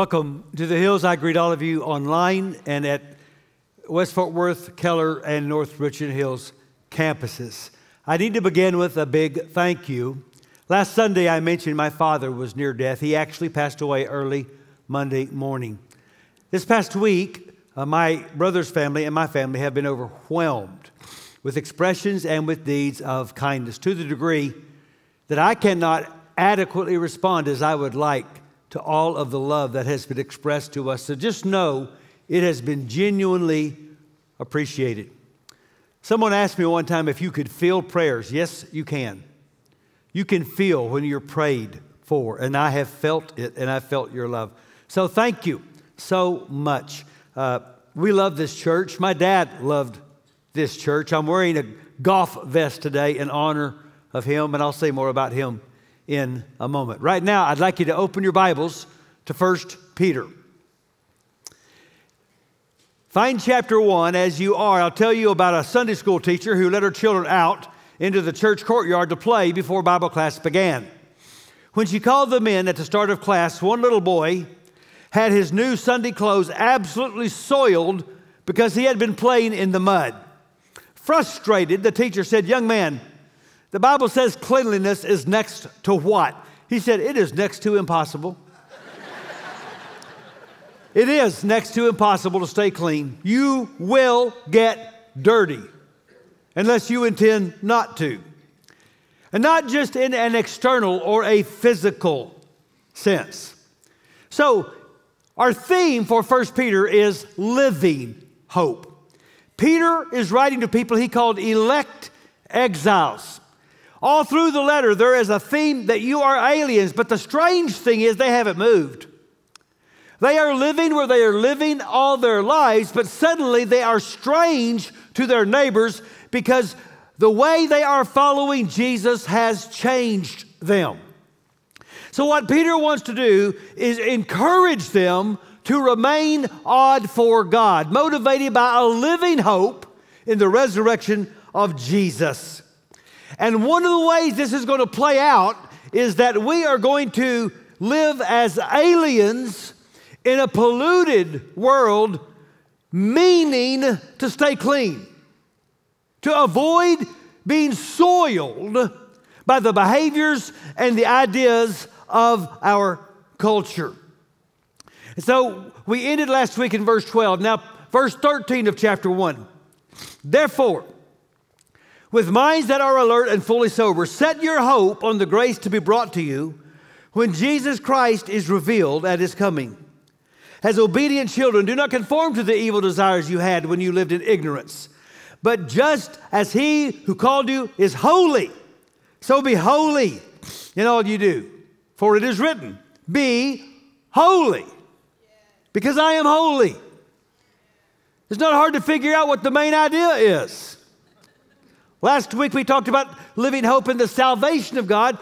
Welcome to the Hills. I greet all of you online and at West Fort Worth, Keller, and North Richland Hills campuses. I need to begin with a big thank you. Last Sunday, I mentioned my father was near death. He actually passed away early Monday morning. This past week, uh, my brother's family and my family have been overwhelmed with expressions and with deeds of kindness to the degree that I cannot adequately respond as I would like to all of the love that has been expressed to us. So just know it has been genuinely appreciated. Someone asked me one time if you could feel prayers. Yes, you can. You can feel when you're prayed for, and I have felt it, and I felt your love. So thank you so much. Uh, we love this church. My dad loved this church. I'm wearing a golf vest today in honor of him, and I'll say more about him in a moment. Right now, I'd like you to open your Bibles to 1 Peter. Find chapter 1 as you are. I'll tell you about a Sunday school teacher who let her children out into the church courtyard to play before Bible class began. When she called them in at the start of class, one little boy had his new Sunday clothes absolutely soiled because he had been playing in the mud. Frustrated, the teacher said, Young man, the Bible says cleanliness is next to what? He said, It is next to impossible. it is next to impossible to stay clean. You will get dirty unless you intend not to. And not just in an external or a physical sense. So, our theme for 1 Peter is living hope. Peter is writing to people he called elect exiles. All through the letter, there is a theme that you are aliens, but the strange thing is they haven't moved. They are living where they are living all their lives, but suddenly they are strange to their neighbors because the way they are following Jesus has changed them. So, what Peter wants to do is encourage them to remain odd for God, motivated by a living hope in the resurrection of Jesus. And one of the ways this is going to play out is that we are going to live as aliens in a polluted world, meaning to stay clean, to avoid being soiled by the behaviors and the ideas of our culture. So we ended last week in verse 12. Now, verse 13 of chapter 1. Therefore, with minds that are alert and fully sober, set your hope on the grace to be brought to you when Jesus Christ is revealed at his coming. As obedient children, do not conform to the evil desires you had when you lived in ignorance. But just as he who called you is holy, so be holy in all you do. For it is written, Be holy, because I am holy. It's not hard to figure out what the main idea is. Last week we talked about living hope in the salvation of God,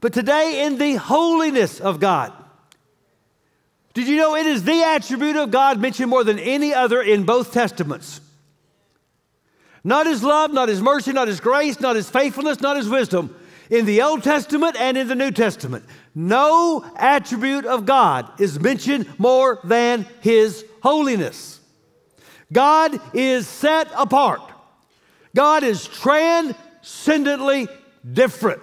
but today in the holiness of God. Did you know it is the attribute of God mentioned more than any other in both testaments? Not his love, not his mercy, not his grace, not his faithfulness, not his wisdom. In the Old Testament and in the New Testament, no attribute of God is mentioned more than his holiness. God is set apart. God is transcendently different.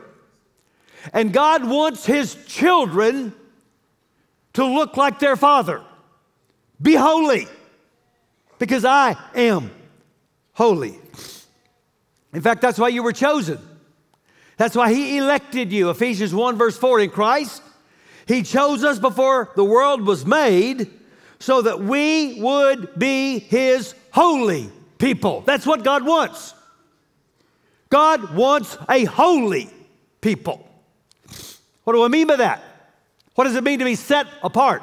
And God wants His children to look like their Father. Be holy, because I am holy. In fact, that's why you were chosen. That's why He elected you. Ephesians 1, verse 4 in Christ. He chose us before the world was made so that we would be His holy people. That's what God wants. God wants a holy people. What do I mean by that? What does it mean to be set apart?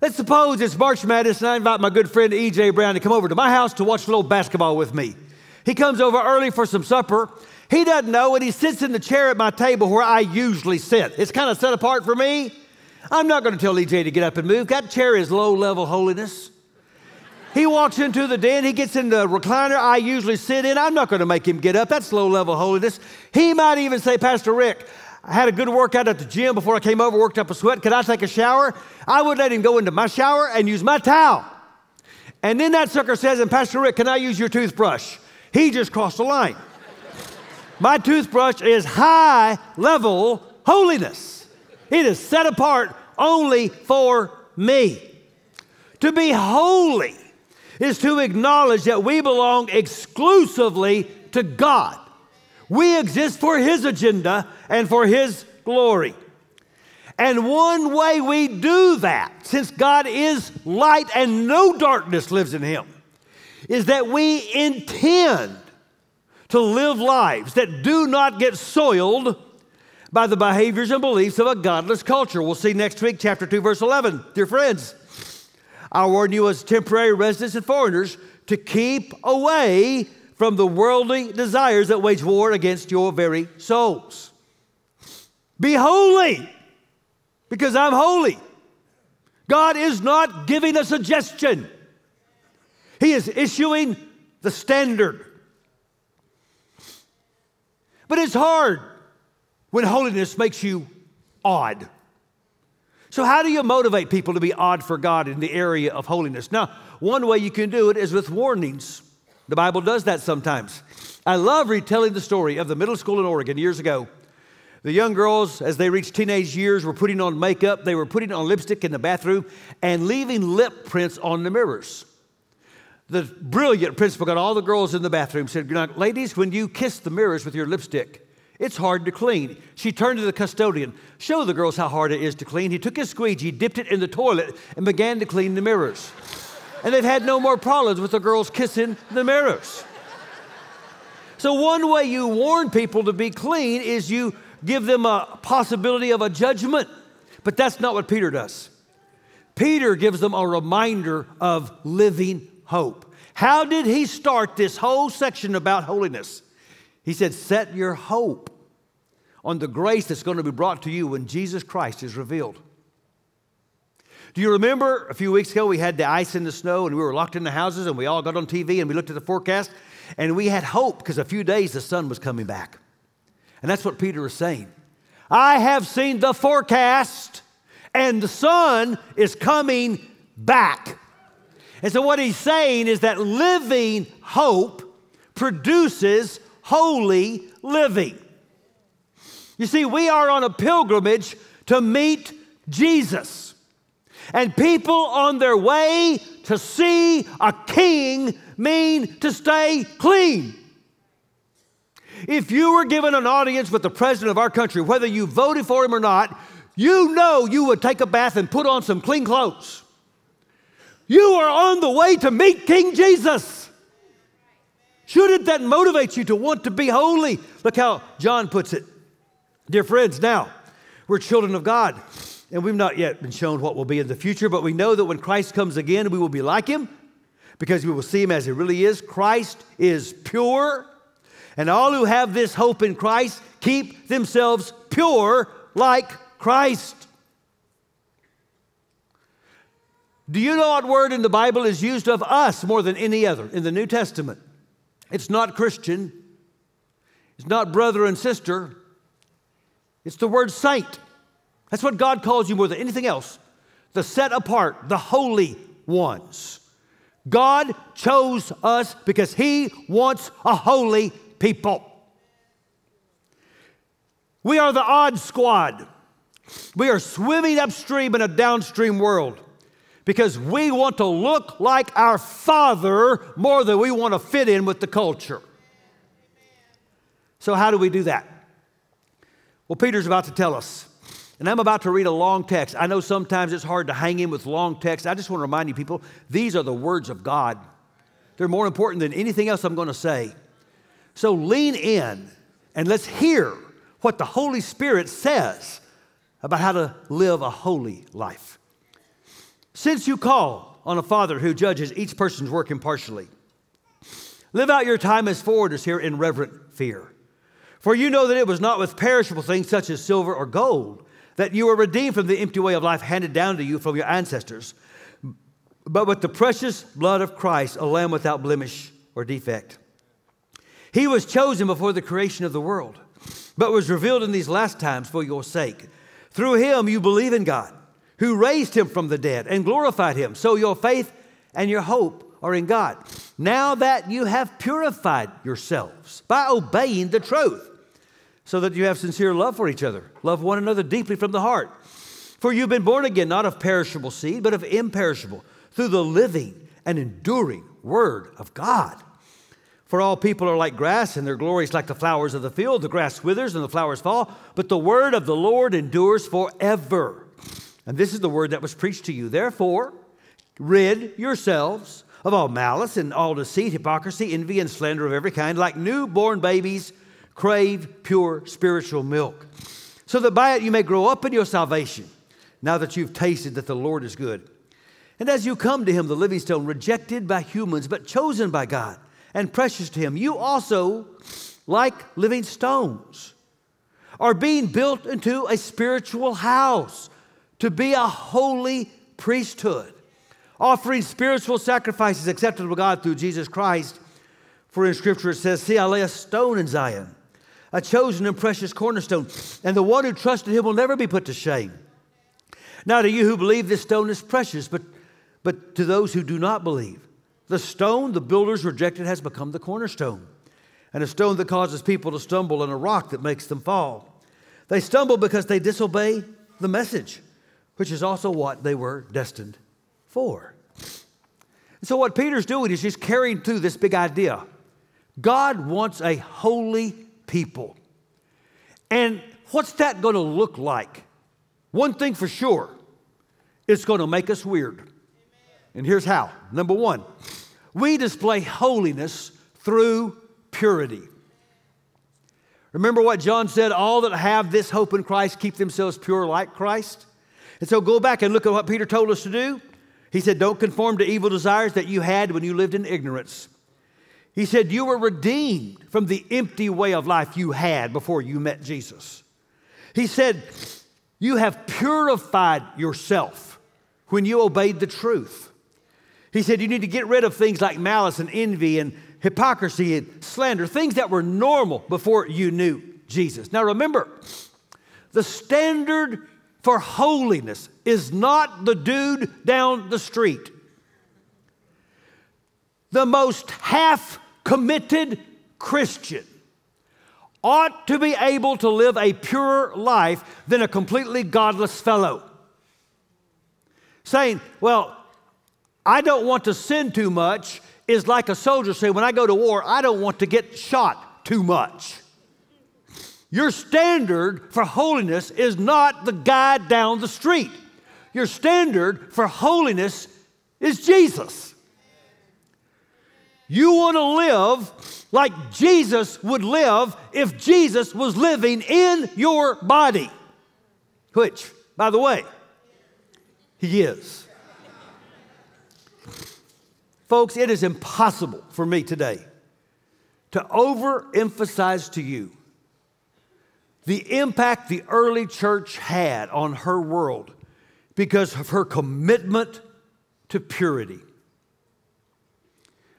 Let's suppose it's March Madness and I invite my good friend E.J. Brown to come over to my house to watch a little basketball with me. He comes over early for some supper. He doesn't know, and he sits in the chair at my table where I usually sit. It's kind of set apart for me. I'm not going to tell EJ to get up and move. That chair is low level holiness. He walks into the den, he gets in the recliner I usually sit in. I'm not going to make him get up. That's low level holiness. He might even say, Pastor Rick, I had a good workout at the gym before I came over, worked up a sweat. Could I take a shower? I would let him go into my shower and use my towel. And then that sucker says, and Pastor Rick, can I use your toothbrush? He just crossed the line. my toothbrush is high level holiness. It is set apart only for me. To be holy is to acknowledge that we belong exclusively to God. We exist for His agenda and for His glory. And one way we do that, since God is light and no darkness lives in Him, is that we intend to live lives that do not get soiled by the behaviors and beliefs of a godless culture. We'll see next week, chapter 2, verse 11. Dear friends, I warn you as temporary residents and foreigners to keep away from the worldly desires that wage war against your very souls. Be holy because I'm holy. God is not giving a suggestion, He is issuing the standard. But it's hard when holiness makes you odd. So, how do you motivate people to be odd for God in the area of holiness? Now, one way you can do it is with warnings. The Bible does that sometimes. I love retelling the story of the middle school in Oregon years ago. The young girls, as they reached teenage years, were putting on makeup, they were putting on lipstick in the bathroom, and leaving lip prints on the mirrors. The brilliant principal got all the girls in the bathroom, said, Ladies, when you kiss the mirrors with your lipstick, it's hard to clean. She turned to the custodian. Show the girls how hard it is to clean. He took his squeegee, dipped it in the toilet, and began to clean the mirrors and they've had no more problems with the girls kissing the mirrors. So, one way you warn people to be clean is you give them a possibility of a judgment. But that's not what Peter does. Peter gives them a reminder of living hope. How did he start this whole section about holiness? He said, Set your hope on the grace that's going to be brought to you when Jesus Christ is revealed. Do you remember a few weeks ago we had the ice and the snow and we were locked in the houses and we all got on TV and we looked at the forecast and we had hope because a few days the sun was coming back. And that's what Peter is saying. I have seen the forecast and the sun is coming back. And so what he's saying is that living hope produces holy living. You see, we are on a pilgrimage to meet Jesus. And people on their way to see a king mean to stay clean. If you were given an audience with the president of our country, whether you voted for him or not, you know you would take a bath and put on some clean clothes. You are on the way to meet King Jesus. Shouldn't that motivate you to want to be holy? Look how John puts it. Dear friends, now we're children of God. And we've not yet been shown what will be in the future, but we know that when Christ comes again, we will be like him because we will see him as he really is. Christ is pure, and all who have this hope in Christ keep themselves pure like Christ. Do you know what word in the Bible is used of us more than any other in the New Testament? It's not Christian, it's not brother and sister, it's the word saint. That's what God calls you more than anything else the set apart, the holy ones. God chose us because He wants a holy people. We are the odd squad. We are swimming upstream in a downstream world because we want to look like our Father more than we want to fit in with the culture. So, how do we do that? Well, Peter's about to tell us. And I'm about to read a long text. I know sometimes it's hard to hang in with long texts. I just want to remind you, people, these are the words of God. They're more important than anything else I'm going to say. So lean in and let's hear what the Holy Spirit says about how to live a holy life. Since you call on a Father who judges each person's work impartially, live out your time as forwarders here in reverent fear. For you know that it was not with perishable things such as silver or gold that you were redeemed from the empty way of life handed down to you from your ancestors, but with the precious blood of Christ, a lamb without blemish or defect. He was chosen before the creation of the world, but was revealed in these last times for your sake. Through him you believe in God, who raised him from the dead and glorified him. So your faith and your hope are in God. Now that you have purified yourselves by obeying the truth, so that you have sincere love for each other, love one another deeply from the heart. For you've been born again, not of perishable seed, but of imperishable, through the living and enduring Word of God. For all people are like grass, and their glory is like the flowers of the field. The grass withers and the flowers fall, but the word of the Lord endures forever. And this is the word that was preached to you. Therefore, rid yourselves of all malice and all deceit, hypocrisy, envy, and slander of every kind. Like newborn babies, crave pure spiritual milk, so that by it you may grow up in your salvation, now that you've tasted that the Lord is good. And as you come to him, the living stone, rejected by humans, but chosen by God and precious to him, you also, like living stones, are being built into a spiritual house to be a holy priesthood offering spiritual sacrifices acceptable to God through Jesus Christ. For in Scripture it says, See, I lay a stone in Zion, a chosen and precious cornerstone, and the one who trusted him will never be put to shame. Now, to you who believe, this stone is precious, but, but to those who do not believe, the stone the builders rejected has become the cornerstone, and a stone that causes people to stumble, and a rock that makes them fall. They stumble because they disobey the message, which is also what they were destined for. So, what Peter's doing is he's carrying through this big idea God wants a holy people. And what's that going to look like? One thing for sure, it's going to make us weird. And here's how. Number one, we display holiness through purity. Remember what John said all that have this hope in Christ keep themselves pure like Christ? And so go back and look at what Peter told us to do. He said, Don't conform to evil desires that you had when you lived in ignorance. He said, You were redeemed from the empty way of life you had before you met Jesus. He said, You have purified yourself when you obeyed the truth. He said, You need to get rid of things like malice and envy and hypocrisy and slander, things that were normal before you knew Jesus. Now remember, the standard for holiness is not the dude down the street. The most half committed Christian ought to be able to live a purer life than a completely godless fellow. Saying, well, I don't want to sin too much is like a soldier saying, when I go to war, I don't want to get shot too much. Your standard for holiness is not the guy down the street. Your standard for holiness is Jesus. You want to live like Jesus would live if Jesus was living in your body, which, by the way, he is. Folks, it is impossible for me today to overemphasize to you the impact the early church had on her world because of her commitment to purity.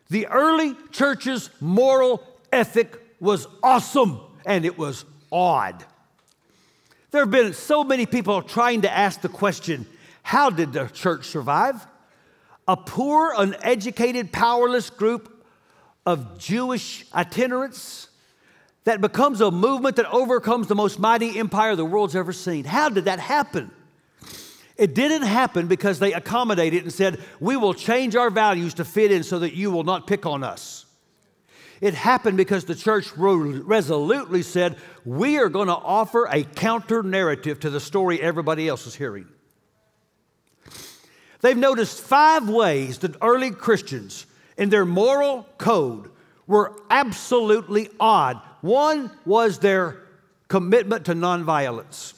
The early church's moral ethic was awesome and it was odd. There have been so many people trying to ask the question how did the church survive? A poor, uneducated, powerless group of Jewish itinerants that becomes a movement that overcomes the most mighty empire the world's ever seen. How did that happen? It didn't happen because they accommodated and said, We will change our values to fit in so that you will not pick on us. It happened because the church resolutely said, We are going to offer a counter narrative to the story everybody else is hearing. They've noticed five ways that early Christians, in their moral code, were absolutely odd one was their commitment to nonviolence.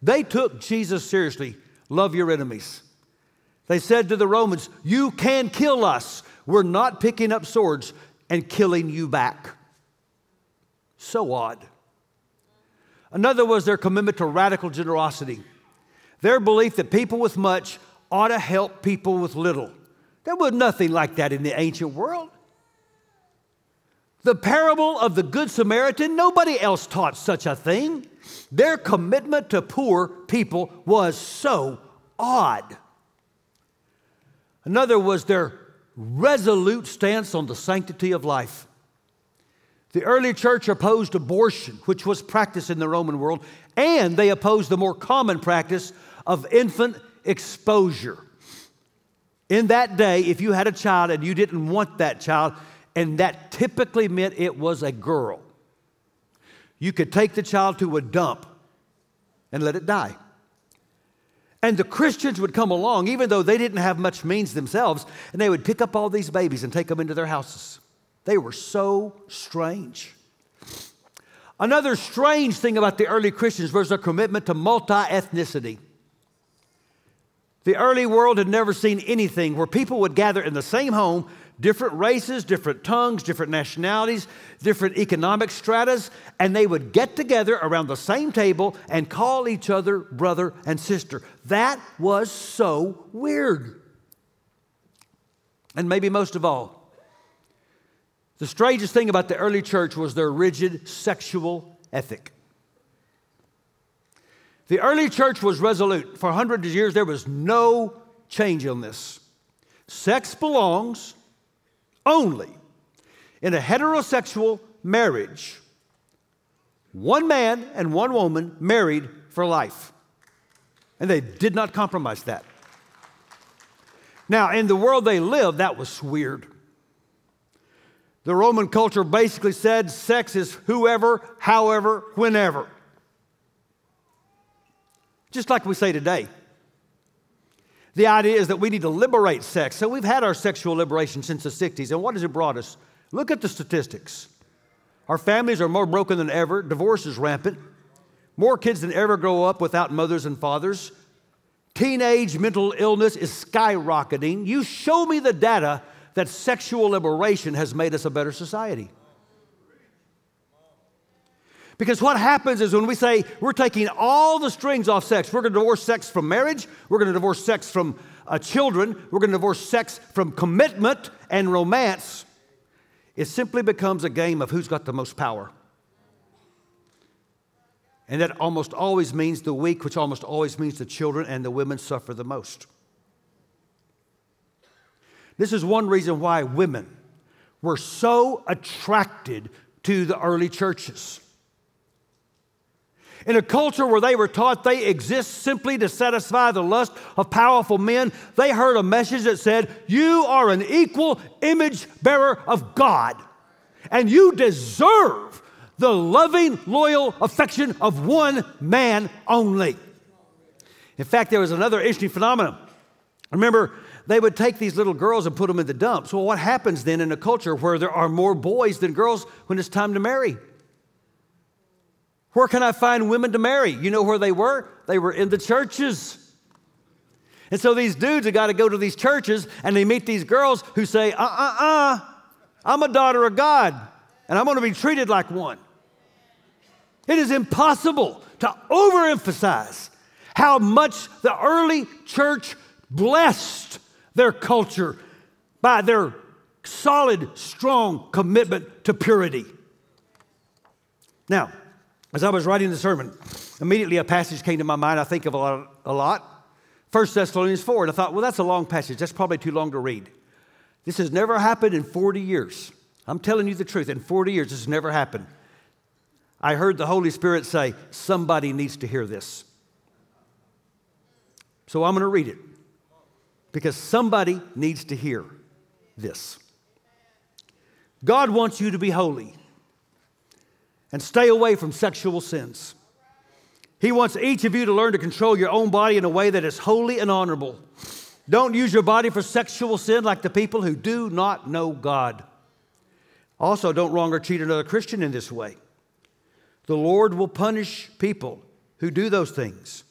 They took Jesus seriously. Love your enemies. They said to the Romans, You can kill us. We're not picking up swords and killing you back. So odd. Another was their commitment to radical generosity. Their belief that people with much ought to help people with little. There was nothing like that in the ancient world. The parable of the Good Samaritan, nobody else taught such a thing. Their commitment to poor people was so odd. Another was their resolute stance on the sanctity of life. The early church opposed abortion, which was practiced in the Roman world, and they opposed the more common practice of infant exposure. In that day, if you had a child and you didn't want that child, and that typically meant it was a girl, you could take the child to a dump and let it die. And the Christians would come along, even though they didn't have much means themselves, and they would pick up all these babies and take them into their houses. They were so strange. Another strange thing about the early Christians was their commitment to multi ethnicity. The early world had never seen anything where people would gather in the same home, different races, different tongues, different nationalities, different economic stratas, and they would get together around the same table and call each other brother and sister. That was so weird. And maybe most of all, the strangest thing about the early church was their rigid sexual ethic. The early church was resolute. For hundreds of years, there was no change on this. Sex belongs only in a heterosexual marriage. One man and one woman married for life. And they did not compromise that. Now, in the world they lived, that was weird. The Roman culture basically said sex is whoever, however, whenever. Just like we say today. The idea is that we need to liberate sex. So we've had our sexual liberation since the 60s. And what has it brought us? Look at the statistics. Our families are more broken than ever, divorce is rampant, more kids than ever grow up without mothers and fathers. Teenage mental illness is skyrocketing. You show me the data that sexual liberation has made us a better society. Because what happens is when we say we're taking all the strings off sex, we're going to divorce sex from marriage, we're going to divorce sex from uh, children, we're going to divorce sex from commitment and romance, it simply becomes a game of who's got the most power. And that almost always means the weak, which almost always means the children and the women suffer the most. This is one reason why women were so attracted to the early churches. In a culture where they were taught they exist simply to satisfy the lust of powerful men, they heard a message that said, You are an equal image bearer of God, and you deserve the loving, loyal affection of one man only. In fact, there was another interesting phenomenon. Remember, they would take these little girls and put them in the dumps. Well, what happens then in a culture where there are more boys than girls when it's time to marry? Where can I find women to marry? You know where they were? They were in the churches. And so these dudes have got to go to these churches and they meet these girls who say, uh uh uh, I'm a daughter of God and I'm going to be treated like one. It is impossible to overemphasize how much the early church blessed their culture by their solid, strong commitment to purity. Now, as I was writing the sermon, immediately a passage came to my mind I think of a lot. A lot. 1 Thessalonians 4. And I thought, well, that's a long passage. That's probably too long to read. This has never happened in 40 years. I'm telling you the truth. In 40 years, this has never happened. I heard the Holy Spirit say, somebody needs to hear this. So I'm going to read it because somebody needs to hear this. God wants you to be holy and stay away from sexual sins. He wants each of you to learn to control your own body in a way that is holy and honorable. Don't use your body for sexual sin like the people who do not know God. Also, don't wrong or cheat another Christian in this way. The Lord will punish people who do those things,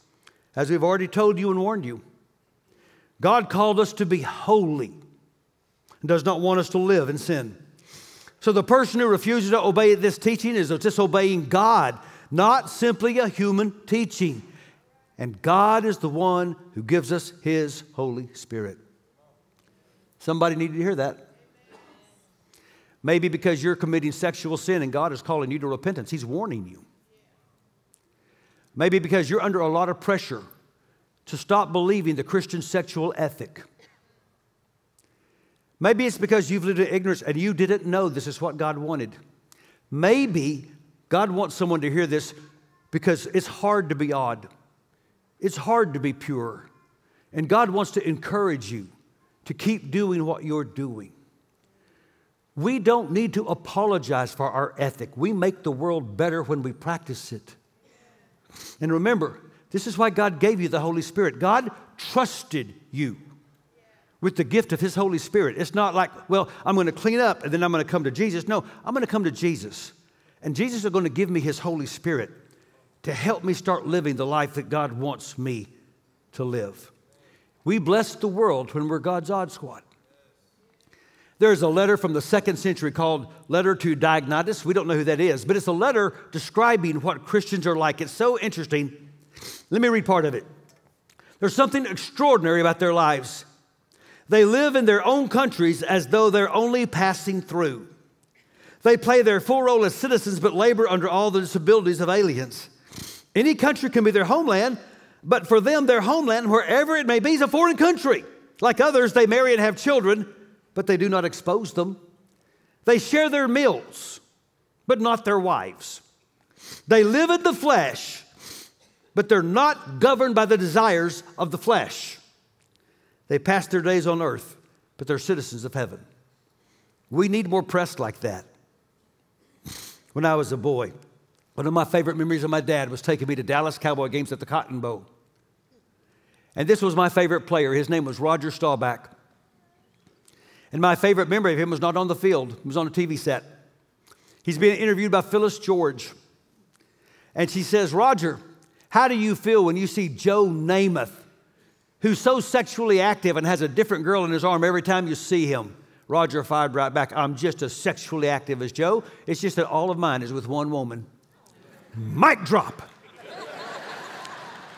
as we've already told you and warned you. God called us to be holy and does not want us to live in sin. So the person who refuses to obey this teaching is disobeying God, not simply a human teaching. And God is the one who gives us His Holy Spirit. Somebody needed to hear that. Maybe because you're committing sexual sin and God is calling you to repentance. He's warning you. Maybe because you're under a lot of pressure to stop believing the Christian sexual ethic. Maybe it's because you've lived in ignorance and you didn't know this is what God wanted. Maybe God wants someone to hear this because it's hard to be odd, it's hard to be pure. And God wants to encourage you to keep doing what you're doing. We don't need to apologize for our ethic. We make the world better when we practice it. And remember, this is why God gave you the Holy Spirit. God trusted you with the gift of His Holy Spirit. It's not like, well, I'm going to clean up and then I'm going to come to Jesus. No, I'm going to come to Jesus. And Jesus is going to give me His Holy Spirit to help me start living the life that God wants me to live. We bless the world when we're God's odd squad. There's a letter from the second century called Letter to Diognetus. We don't know who that is, but it's a letter describing what Christians are like. It's so interesting. Let me read part of it. There's something extraordinary about their lives. They live in their own countries as though they're only passing through. They play their full role as citizens but labor under all the disabilities of aliens. Any country can be their homeland, but for them, their homeland, wherever it may be, is a foreign country. Like others, they marry and have children but they do not expose them. They share their meals, but not their wives. They live in the flesh, but they're not governed by the desires of the flesh. They pass their days on earth, but they're citizens of heaven. We need more press like that. When I was a boy, one of my favorite memories of my dad was taking me to Dallas Cowboy games at the Cotton Bowl. And this was my favorite player. His name was Roger Staubach. And my favorite memory of him was not on the field, he was on a TV set. He's being interviewed by Phyllis George. And she says, Roger, how do you feel when you see Joe Namath, who's so sexually active and has a different girl in his arm every time you see him? Roger fired right back, I'm just as sexually active as Joe. It's just that all of mine is with one woman. Mic drop.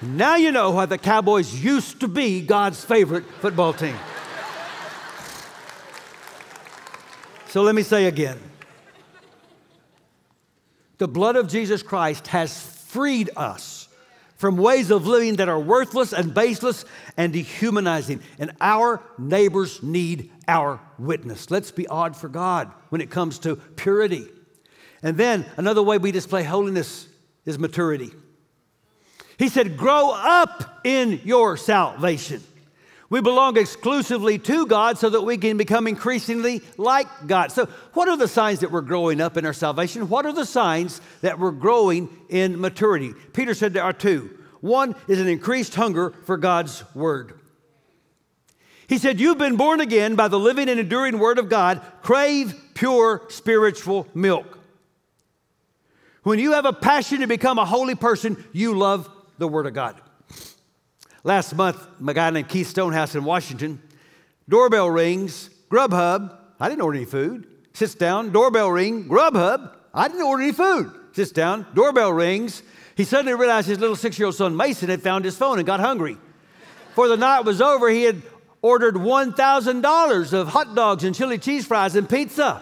now you know why the Cowboys used to be God's favorite football team. So let me say again the blood of Jesus Christ has freed us from ways of living that are worthless and baseless and dehumanizing. And our neighbors need our witness. Let's be odd for God when it comes to purity. And then another way we display holiness is maturity. He said, Grow up in your salvation. We belong exclusively to God so that we can become increasingly like God. So, what are the signs that we're growing up in our salvation? What are the signs that we're growing in maturity? Peter said there are two. One is an increased hunger for God's word. He said, You've been born again by the living and enduring word of God. Crave pure spiritual milk. When you have a passion to become a holy person, you love the word of God. Last month, a guy named Keith Stonehouse in Washington, doorbell rings, Grubhub, I didn't order any food. Sits down, doorbell ring, Grubhub, I didn't order any food. Sits down, doorbell rings. He suddenly realized his little six year old son Mason had found his phone and got hungry. Before the night was over, he had ordered $1,000 of hot dogs and chili cheese fries and pizza.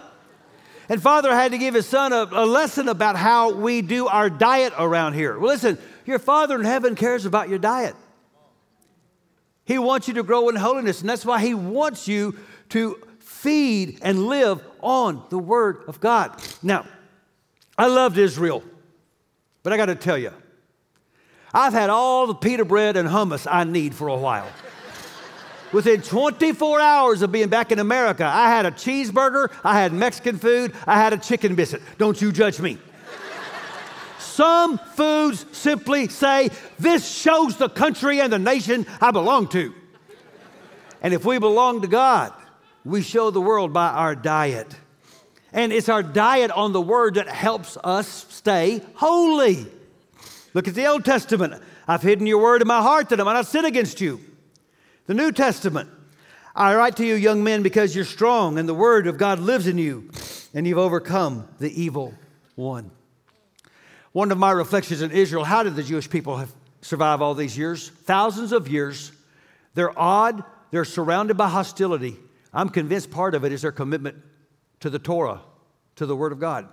And father had to give his son a, a, lesson about how we do our diet around here. Well, listen, your father in heaven cares about your diet. He wants you to grow in holiness, and that's why He wants you to feed and live on the Word of God. Now, I loved Israel, but I got to tell you, I've had all the pita bread and hummus I need for a while. Within 24 hours of being back in America, I had a cheeseburger, I had Mexican food, I had a chicken biscuit. Don't you judge me. Some foods simply say, This shows the country and the nation I belong to. And if we belong to God, we show the world by our diet. And it's our diet on the word that helps us stay holy. Look at the Old Testament. I've hidden your word in my heart that I might not sin against you. The New Testament. I write to you, young men, because you're strong and the word of God lives in you and you've overcome the evil one. One of my reflections in Israel how did the Jewish people have survive all these years? Thousands of years. They're odd, they're surrounded by hostility. I'm convinced part of it is their commitment to the Torah, to the Word of God.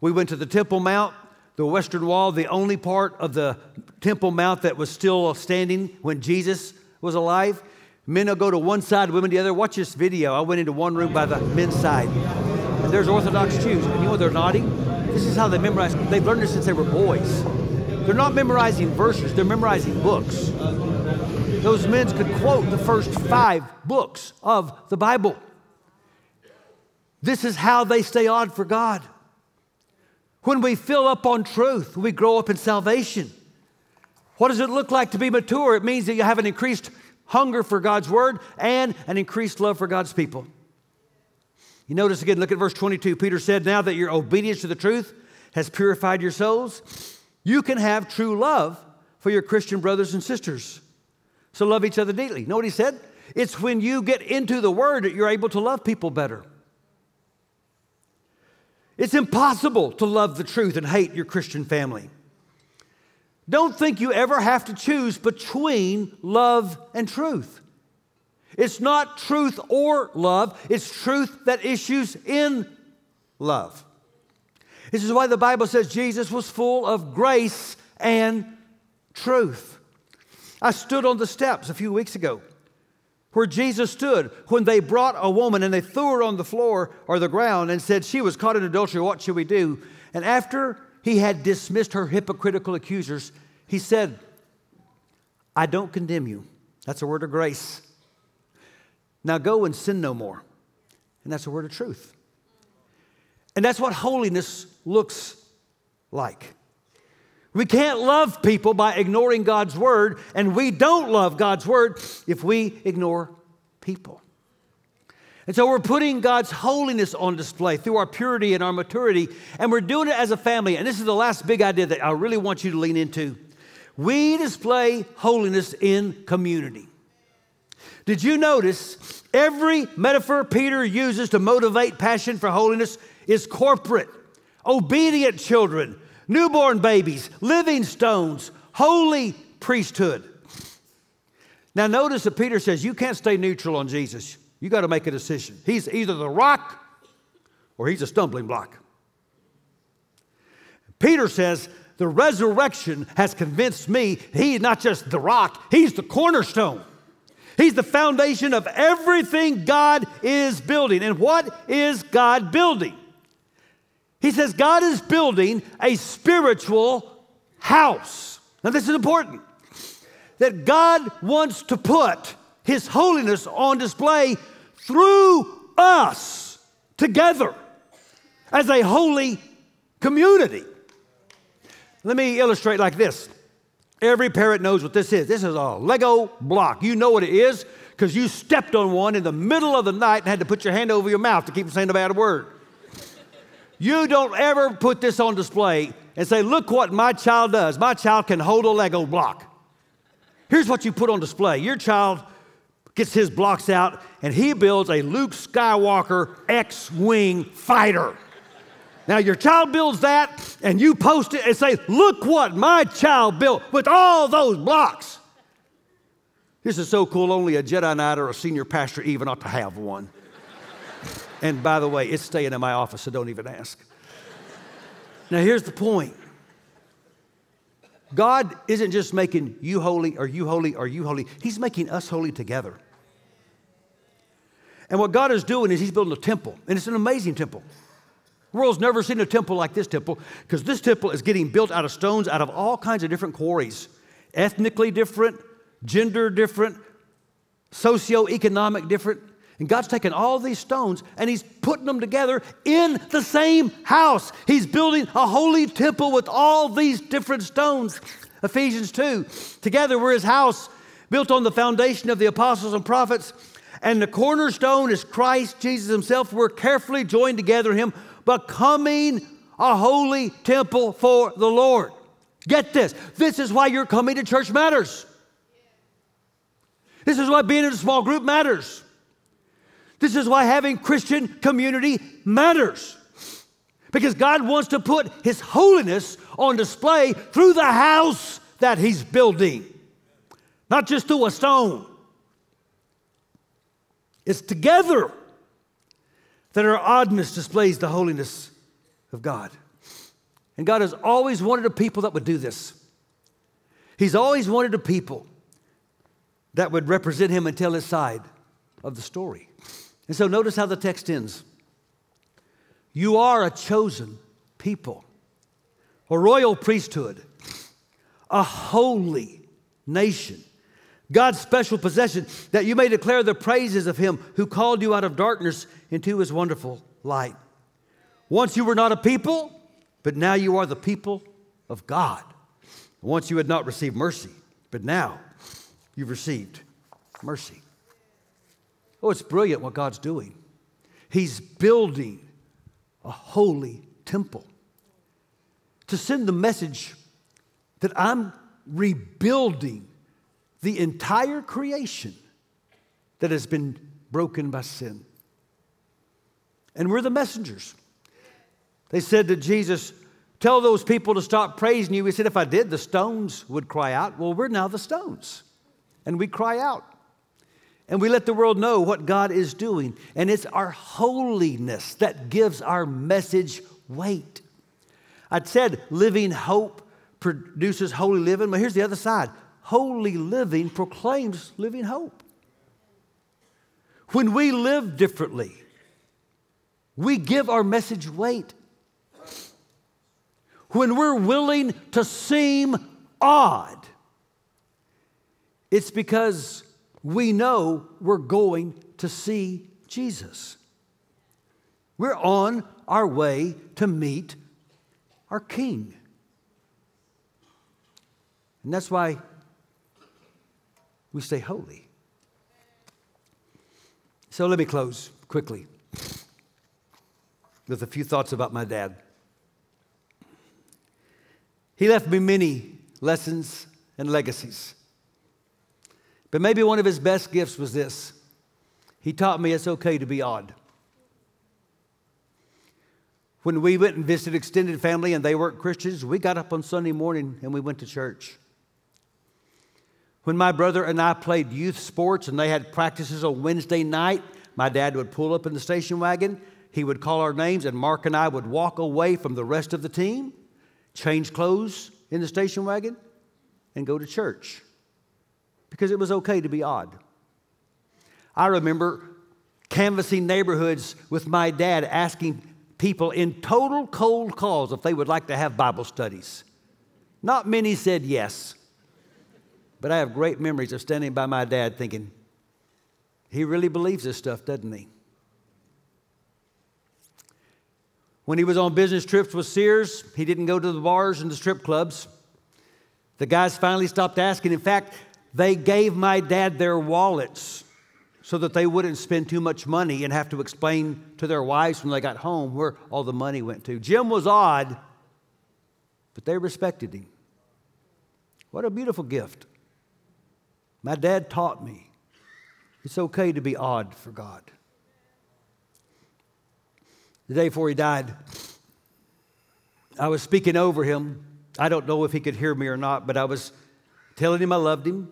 We went to the Temple Mount, the Western Wall, the only part of the Temple Mount that was still standing when Jesus was alive. Men will go to one side, women the other. Watch this video. I went into one room by the men's side, and there's Orthodox Jews. And you know they're nodding? This is how they memorize. They've learned this since they were boys. They're not memorizing verses, they're memorizing books. Those men could quote the first five books of the Bible. This is how they stay on for God. When we fill up on truth, we grow up in salvation. What does it look like to be mature? It means that you have an increased hunger for God's word and an increased love for God's people. You notice again, look at verse 22. Peter said, Now that your obedience to the truth has purified your souls, you can have true love for your Christian brothers and sisters. So love each other deeply. Know what he said? It's when you get into the word that you're able to love people better. It's impossible to love the truth and hate your Christian family. Don't think you ever have to choose between love and truth. It's not truth or love, it's truth that issues in love. This is why the Bible says Jesus was full of grace and truth. I stood on the steps a few weeks ago where Jesus stood when they brought a woman and they threw her on the floor or the ground and said, She was caught in adultery. What should we do? And after he had dismissed her hypocritical accusers, he said, I don't condemn you. That's a word of grace. Now go and sin no more. And that's a word of truth. And that's what holiness looks like. We can't love people by ignoring God's word, and we don't love God's word if we ignore people. And so we're putting God's holiness on display through our purity and our maturity, and we're doing it as a family. And this is the last big idea that I really want you to lean into. We display holiness in community. Did you notice every metaphor Peter uses to motivate passion for holiness is corporate? Obedient children, newborn babies, living stones, holy priesthood. Now, notice that Peter says you can't stay neutral on Jesus. You got to make a decision. He's either the rock or he's a stumbling block. Peter says, The resurrection has convinced me he's not just the rock, he's the cornerstone. He's the foundation of everything God is building. And what is God building? He says God is building a spiritual house. Now, this is important that God wants to put His holiness on display through us together as a holy community. Let me illustrate like this Every parent knows what this is. This is a Lego block. You know what it is because you stepped on one in the middle of the night and had to put your hand over your mouth to keep from saying a bad word. you don't ever put this on display and say, Look what my child does. My child can hold a Lego block. Here's what you put on display your child gets his blocks out and he builds a Luke Skywalker X Wing fighter. Now, your child builds that, and you post it and say, Look what my child built with all those blocks. This is so cool, only a Jedi Knight or a senior pastor even ought to have one. and by the way, it's staying in my office, so don't even ask. Now, here's the point God isn't just making you holy, or you holy, or you holy, He's making us holy together. And what God is doing is He's building a temple, and it's an amazing temple. The world's never seen a temple like this temple because this temple is getting built out of stones out of all kinds of different quarries, ethnically different, gender different, socio-economic different. And God's taken all these stones and He's putting them together in the same house. He's building a holy temple with all these different stones. Ephesians 2. Together we're His house, built on the foundation of the apostles and prophets. And the cornerstone is Christ Jesus Himself. We're carefully joined together in Him becoming a holy temple for the Lord. Get this. This is why your coming to church matters. This is why being in a small group matters. This is why having Christian community matters. Because God wants to put His holiness on display through the house that He's building, not just through a stone. It's together. That our oddness displays the holiness of God. And God has always wanted a people that would do this. He's always wanted a people that would represent Him and tell His side of the story. And so notice how the text ends. You are a chosen people, a royal priesthood, a holy nation, God's special possession, that you may declare the praises of Him who called you out of darkness into His wonderful light. Once you were not a people, but now you are the people of God. Once you had not received mercy, but now you've received mercy. Oh, it's brilliant what God's doing. He's building a holy temple to send the message that I'm rebuilding the entire creation that has been broken by sin. And we're the messengers. They said to Jesus, Tell those people to stop praising you. He said, If I did, the stones would cry out. Well, we're now the stones. And we cry out. And we let the world know what God is doing. And it's our holiness that gives our message weight. I'd said living hope produces holy living, but here's the other side holy living proclaims living hope. When we live differently, we give our message weight. When we're willing to seem odd, it's because we know we're going to see Jesus. We're on our way to meet our King. And that's why we stay holy. So let me close quickly with a few thoughts about my dad. He left me many lessons and legacies. But maybe one of his best gifts was this he taught me it's okay to be odd. When we went and visited extended family and they weren't Christians, we got up on Sunday morning and we went to church. When my brother and I played youth sports and they had practices on Wednesday night, my dad would pull up in the station wagon. He would call our names, and Mark and I would walk away from the rest of the team, change clothes in the station wagon, and go to church because it was okay to be odd. I remember canvassing neighborhoods with my dad, asking people in total cold calls if they would like to have Bible studies. Not many said yes. But I have great memories of standing by my dad thinking, he really believes this stuff, doesn't he? When he was on business trips with Sears, he didn't go to the bars and the strip clubs. The guys finally stopped asking. In fact, they gave my dad their wallets so that they wouldn't spend too much money and have to explain to their wives when they got home where all the money went to. Jim was odd, but they respected him. What a beautiful gift. My dad taught me it's okay to be odd for God. The day before he died, I was speaking over him. I don't know if he could hear me or not, but I was telling him I loved him,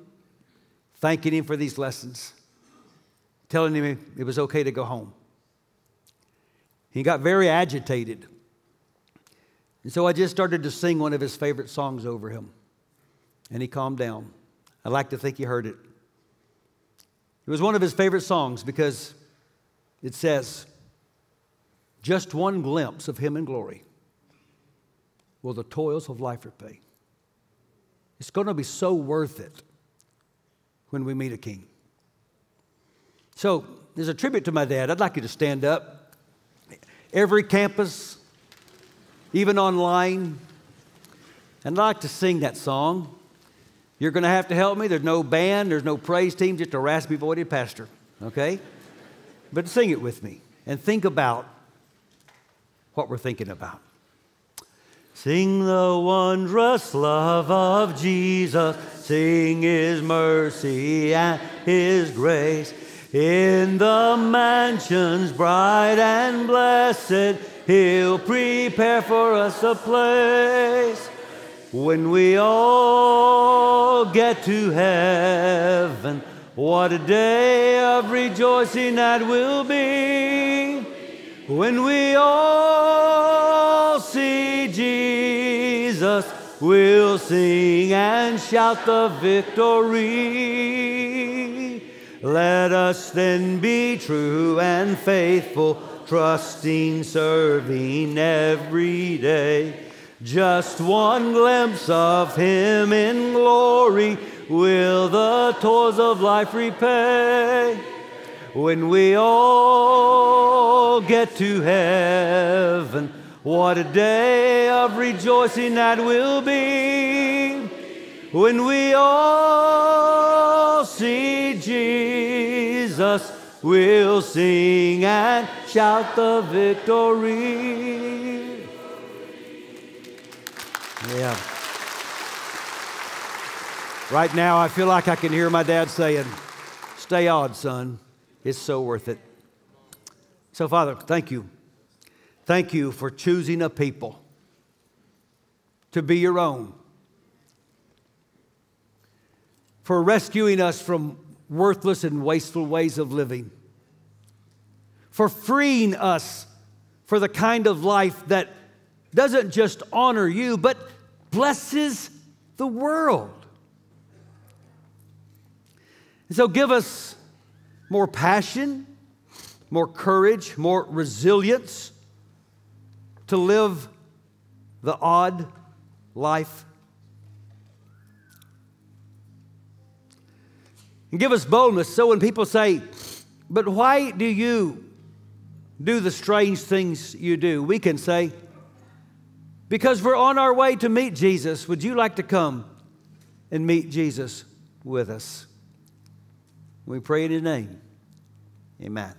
thanking him for these lessons, telling him it was okay to go home. He got very agitated. And so I just started to sing one of his favorite songs over him. And he calmed down. I'd like to think he heard it. It was one of his favorite songs because it says, Just one glimpse of him in glory will the toils of life repay. It's going to be so worth it when we meet a king. So, there's a tribute to my dad. I'd like you to stand up. Every campus, even online, and I'd like to sing that song. You're going to have to help me. There's no band, there's no praise team, just a raspy voiced pastor, okay? But sing it with me and think about what we're thinking about. Sing the wondrous love of Jesus, sing his mercy and his grace. In the mansions bright and blessed, he'll prepare for us a place. When we all get to heaven, what a day of rejoicing that will be. When we all see Jesus, we'll sing and shout the victory. Let us then be true and faithful, trusting, serving every day. Just one glimpse of Him in glory will the toils of life repay. When we all get to heaven, what a day of rejoicing that will be. When we all see Jesus, we'll sing and shout the victory. Yeah. Right now, I feel like I can hear my dad saying, Stay on, son. It's so worth it. So, Father, thank you. Thank you for choosing a people to be your own, for rescuing us from worthless and wasteful ways of living, for freeing us for the kind of life that doesn't just honor you, but blesses the world. And so give us more passion, more courage, more resilience to live the odd life. And give us boldness so when people say, But why do you do the strange things you do? We can say, Because we're on our way to meet Jesus. Would you like to come and meet Jesus with us? We pray in His name. Amen.